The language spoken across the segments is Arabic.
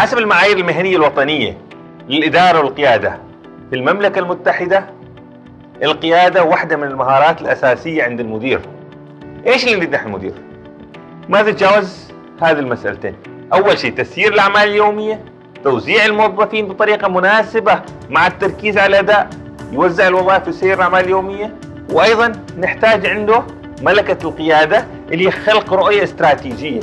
حسب المعايير المهنية الوطنية للإدارة والقيادة في المملكة المتحدة القيادة واحدة من المهارات الأساسية عند المدير. إيش اللي نريد نحن المدير؟ ماذا تجاوز هذه المسألتين. أول شيء تسيير الأعمال اليومية توزيع الموظفين بطريقة مناسبة مع التركيز على الأداء يوزع الوظائف ويسير الأعمال اليومية. وأيضا نحتاج عنده ملكة القيادة اللي خلق رؤية استراتيجية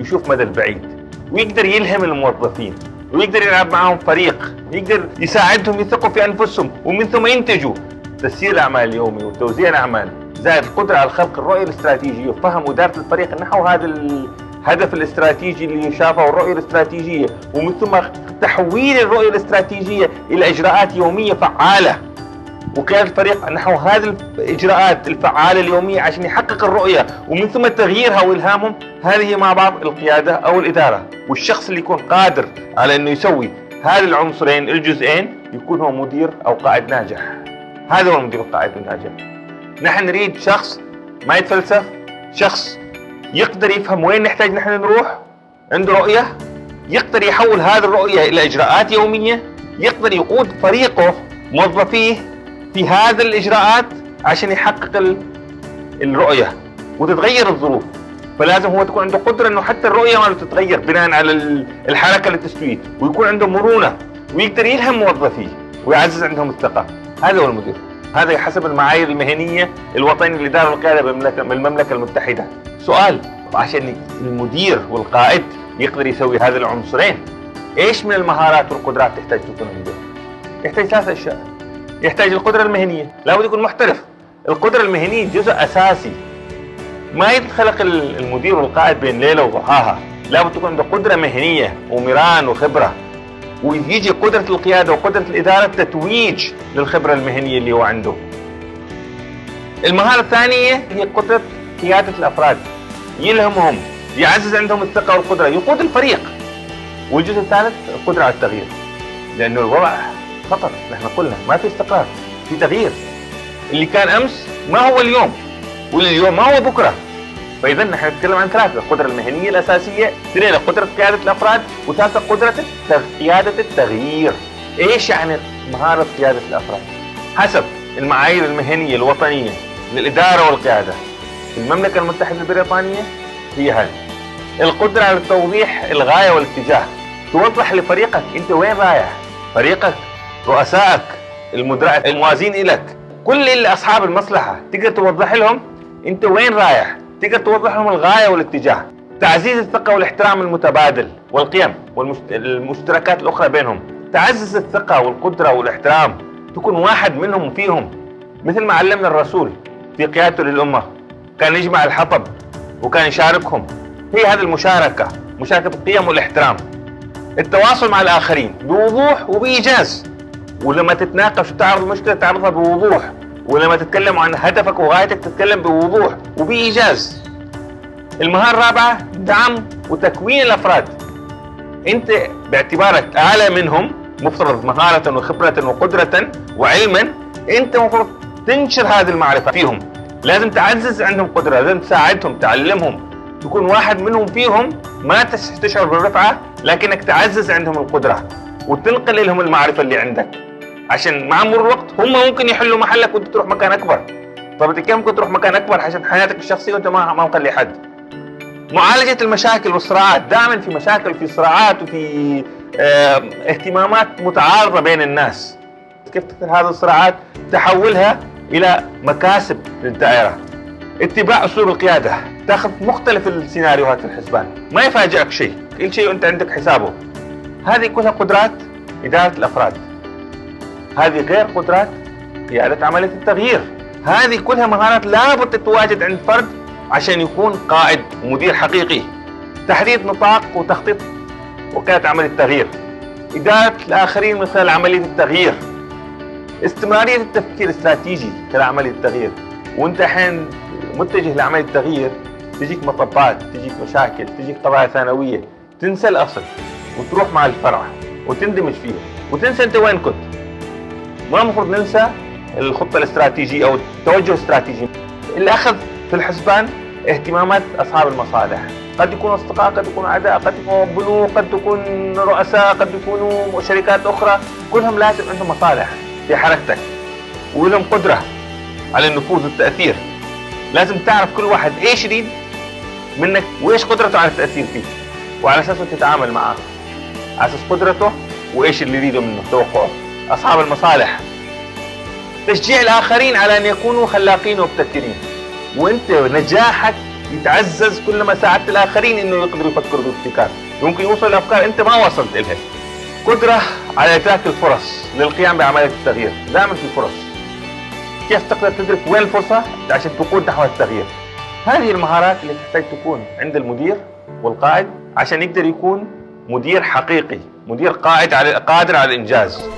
يشوف مدى البعيد. ويقدر يلهم الموظفين ويقدر يلعب معهم فريق يقدر يساعدهم يثقوا في أنفسهم ومن ثم ينتجوا. تسيير الأعمال اليومي وتوزيع الأعمال. زائد القدرة على خلق الرؤية الاستراتيجية وفهم إدارة الفريق نحو هذا الهدف الاستراتيجي اللي شافه والرؤية الاستراتيجية. ومن ثم تحويل الرؤية الاستراتيجية إلى إجراءات يومية فعالة. وقيادة الفريق نحو هذه الإجراءات الفعالة اليومية عشان يحقق الرؤية ومن ثم تغييرها وإلهامهم هذه مع بعض القيادة أو الإدارة. والشخص اللي يكون قادر على أنه يسوي هذه العنصرين الجزئين يكون هو مدير أو قائد ناجح. هذا هو المدير القائد الناجح. نحن نريد شخص ما يتفلسف شخص يقدر يفهم وين نحتاج نحن نروح عنده رؤية يقدر يحول هذه الرؤية إلى إجراءات يومية يقدر يقود فريقه موظفيه في هذه الإجراءات عشان يحقق الرؤية وتتغير الظروف. فلازم هو تكون عنده قدرة إنه حتى الرؤية ما تتغير بناء على الحركة اللي ويكون عنده مرونة ويقدر يلهم موظفيه ويعزز عندهم الثقة. هذا هو المدير. هذا حسب المعايير المهنية الوطنية للإدارة والقيادة بالمملكة المتحدة. سؤال عشان المدير والقائد يقدر يسوي هذه العنصرين إيش من المهارات والقدرات تحتاج تكون عنده؟ يحتاج ثلاث أشياء. يحتاج القدرة المهنية. لابد يكون محترف. القدرة المهنية جزء أساسي. ما يتخلق المدير والقائد بين ليلة وضحاها. لابد تكون عنده قدرة مهنية ومران وخبرة. ويجي قدرة القيادة وقدرة الإدارة تتويج للخبرة المهنية اللي هو عنده. المهارة الثانية هي قدرة قيادة الأفراد. يلهمهم يعزز عندهم الثقة والقدرة يقود الفريق. والجزء الثالث القدرة على التغيير. لأنه الوضع خطر نحن قلنا ما في استقرار في تغيير. اللي كان أمس ما هو اليوم واليوم ما هو بكرة. فإذا نحن نتكلم عن ثلاثة القدرة المهنية الأساسية اثنين قدرة قيادة الأفراد وثالثة قدرة قيادة التغيير. إيش يعني مهارة قيادة الأفراد؟ حسب المعايير المهنية الوطنية للإدارة والقيادة. في المملكة المتحدة البريطانية هي هذه. القدرة على توضيح الغاية والاتجاه. توضح لفريقك أنت وين رايح. فريقك رؤسائك المدراء الموازين لك كل اللي أصحاب المصلحة. تقدر توضح لهم؟ أنت وين رايح؟ تقدر توضح لهم الغاية والاتجاه. تعزيز الثقة والاحترام المتبادل والقيم والمشتركات الأخرى بينهم. تعزز الثقة والقدرة والاحترام. تكون واحد منهم فيهم. مثل ما علمنا الرسول في قيادته للأمة. كان يجمع الحطب وكان يشاركهم هي هذه المشاركة مشاركة القيم والاحترام. التواصل مع الآخرين بوضوح وبإيجاز. ولما تتناقش وتعرض المشكلة تعرضها بوضوح. ولما تتكلم عن هدفك وغايتك تتكلم بوضوح وبإيجاز. المهارة الرابعة دعم وتكوين الأفراد. أنت باعتبارك أعلى منهم مفترض مهارة وخبرة وقدرة وعلما أنت المفروض تنشر هذه المعرفة فيهم. لازم تعزز عندهم قدرة لازم تساعدهم تعلمهم. تكون واحد منهم فيهم ما تشعر بالرفعة لكنك تعزز عندهم القدرة وتنقل لهم المعرفة اللي عندك. عشان مع مرور الوقت. هم ممكن يحلوا محلك وانت تروح مكان أكبر. طب أنت كيف ممكن تروح مكان أكبر عشان حياتك الشخصية وانت ما ما مخلي حد؟ معالجة المشاكل والصراعات. دائما في مشاكل في صراعات وفي آه اهتمامات متعارضة بين الناس. كيف تقدر هذه الصراعات؟ تحولها إلى مكاسب للدائرة. اتباع أسلوب القيادة. تأخذ مختلف السيناريوهات في الحسبان. ما يفاجئك شيء. كل شيء وانت عندك حسابه. هذه كلها قدرات إدارة الأفراد. هذه غير قدرات قياده عملية التغيير. هذه كلها مهارات لابد تتواجد عند فرد عشان يكون قائد ومدير حقيقي. تحديد نطاق وتخطيط وقيادة عملية التغيير. إدارة الآخرين من خلال عملية التغيير. استمرارية التفكير الاستراتيجي خلال عمليه التغيير. وأنت الحين متجه لعملية التغيير. تجيك مطبات تجيك مشاكل تجيك قضايا ثانوية. تنسى الأصل وتروح مع الفرع وتندمج فيه وتنسى أنت وين كنت. ما المفروض ننسى الخطة الاستراتيجية أو التوجه الاستراتيجي. اللي أخذ في الحسبان اهتمامات أصحاب المصالح. قد يكونوا أصدقاء قد يكونوا أعداء قد يكونوا بنوك قد تكون رؤساء قد يكونوا شركات أخرى. كلهم لازم عندهم مصالح في حركتك ولهم قدرة على النفوذ والتأثير. لازم تعرف كل واحد إيش يريد منك وإيش قدرته على التأثير فيك وعلى اساسه تتعامل معاه على أساس قدرته وإيش اللي يريده منه توقعه. أصحاب المصالح. تشجيع الآخرين على أن يكونوا خلاقين ومبتكرين. وأنت نجاحك يتعزز كلما ساعدت الآخرين إنه يقدروا يفكروا بابتكار يمكن يوصلوا لأفكار أنت ما وصلت لها قدرة على إدراك الفرص للقيام بعمليه التغيير. دائما في فرص كيف تقدر تدرك وين الفرصة؟ عشان تقود نحو التغيير. هذه المهارات اللي تحتاج تكون عند المدير والقائد عشان يقدر يكون مدير حقيقي مدير قائد على قادر على الإنجاز.